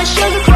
wanna show you.